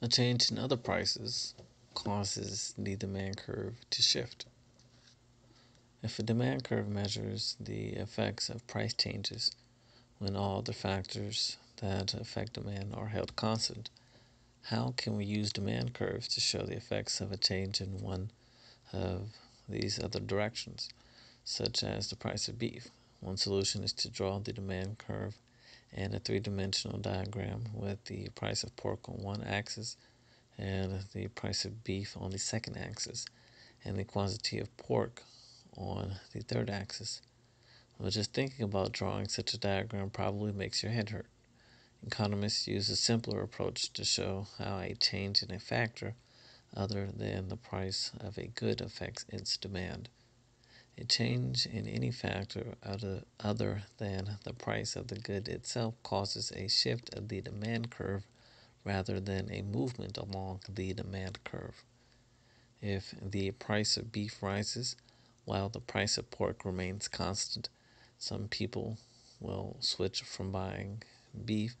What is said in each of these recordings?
A change in other prices causes the demand curve to shift. If a demand curve measures the effects of price changes when all the factors that affect demand are held constant, how can we use demand curves to show the effects of a change in one of these other directions, such as the price of beef? One solution is to draw the demand curve and a three-dimensional diagram with the price of pork on one axis and the price of beef on the second axis and the quantity of pork on the third axis. Well, just thinking about drawing such a diagram probably makes your head hurt. Economists use a simpler approach to show how a change in a factor other than the price of a good affects its demand. A change in any factor other, than the price of the good itself causes a shift of the demand curve rather than a movement along the demand curve. If the price of beef rises while the price of pork remains constant, some people will switch from buying beef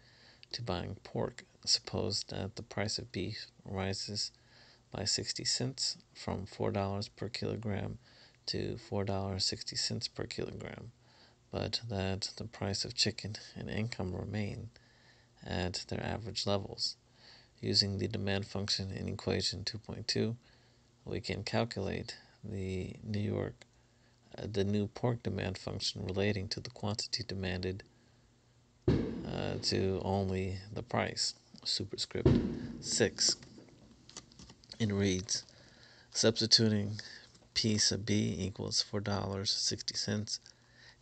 to buying pork. Suppose that the price of beef rises by 60 cents from $4 per kilogram to $4.60 per kilogram, but that the price of chicken and income remain at their average levels. Using the demand function in equation 2.2, we can calculate the New York uh, the new pork demand function relating to the quantity demanded uh, to only the price, superscript 6. It reads, substituting P sub B equals $4.60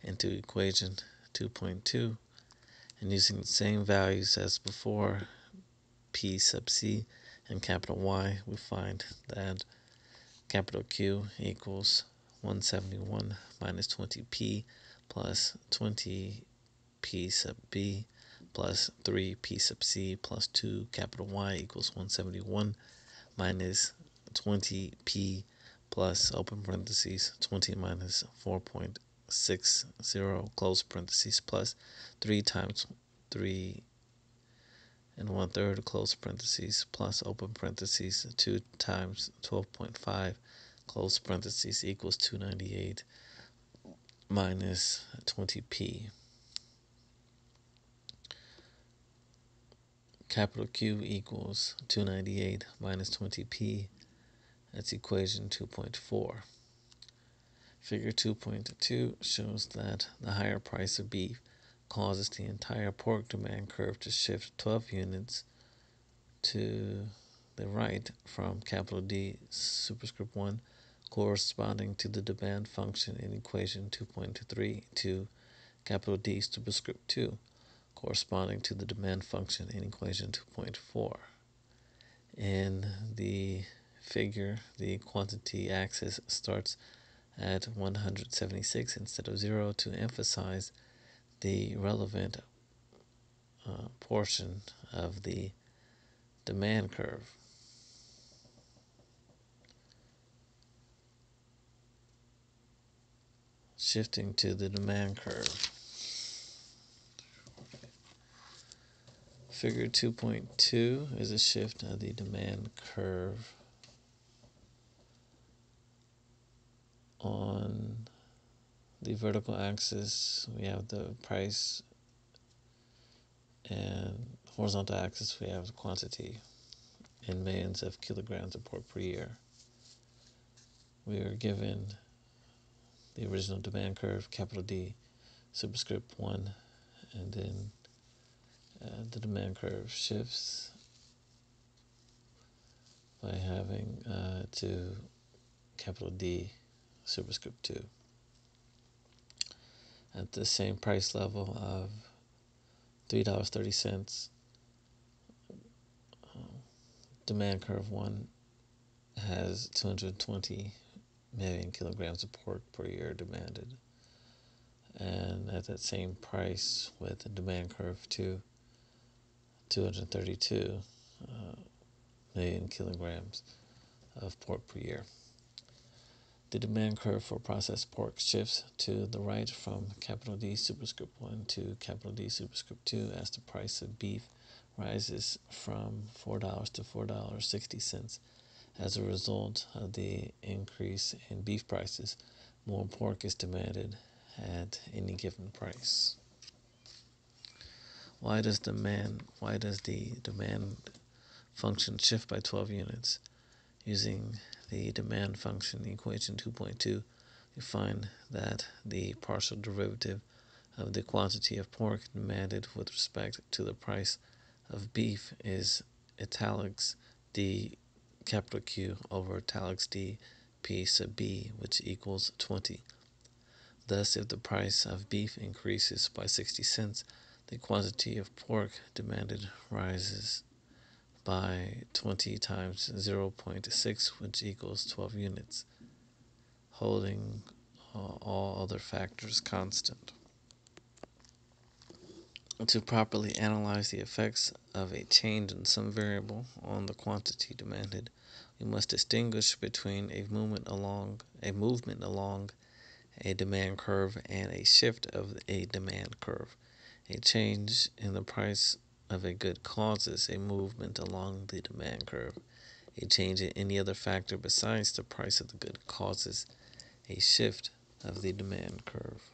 into equation 2.2 and using the same values as before P sub C and capital Y, we find that capital Q equals 171 minus 20P plus 20P sub B plus 3p sub c plus 2 capital Y equals 171 minus 20p plus open parentheses 20 minus 4.60 close parentheses plus 3 times 3 and 1 third close parentheses plus open parentheses 2 times 12.5 close parentheses equals 298 minus 20p capital Q equals 298 minus 20p. That's equation 2.4. Figure 2.2 shows that the higher price of beef causes the entire pork demand curve to shift 12 units to the right from capital D superscript 1 corresponding to the demand function in equation 2.3 to capital D superscript 2 corresponding to the demand function in equation 2.4. In the figure, the quantity axis starts at 176 instead of 0 to emphasize the relevant uh, portion of the demand curve. Shifting to the demand curve. Figure 2.2 is a shift of the demand curve on the vertical axis we have the price and horizontal axis we have the quantity in millions of kilograms of pork per year. We are given the original demand curve, capital D, superscript 1, and then uh, the demand curve shifts by having uh, to capital D superscript 2 at the same price level of $3.30 um, demand curve 1 has 220 million kilograms of pork per year demanded and at that same price with the demand curve 2 232 uh, million kilograms of pork per year. The demand curve for processed pork shifts to the right from capital D superscript 1 to capital D superscript 2 as the price of beef rises from $4 to $4.60 as a result of the increase in beef prices. More pork is demanded at any given price. Why does demand why does the demand function shift by 12 units? Using the demand function equation 2.2, we find that the partial derivative of the quantity of pork demanded with respect to the price of beef is italics d capital Q over italics d p sub b, which equals 20. Thus, if the price of beef increases by 60 cents, the quantity of pork demanded rises by 20 times 0.6, which equals 12 units, holding uh, all other factors constant. To properly analyze the effects of a change in some variable on the quantity demanded, we must distinguish between a movement along a movement along a demand curve and a shift of a demand curve. A change in the price of a good causes a movement along the demand curve. A change in any other factor besides the price of the good causes a shift of the demand curve.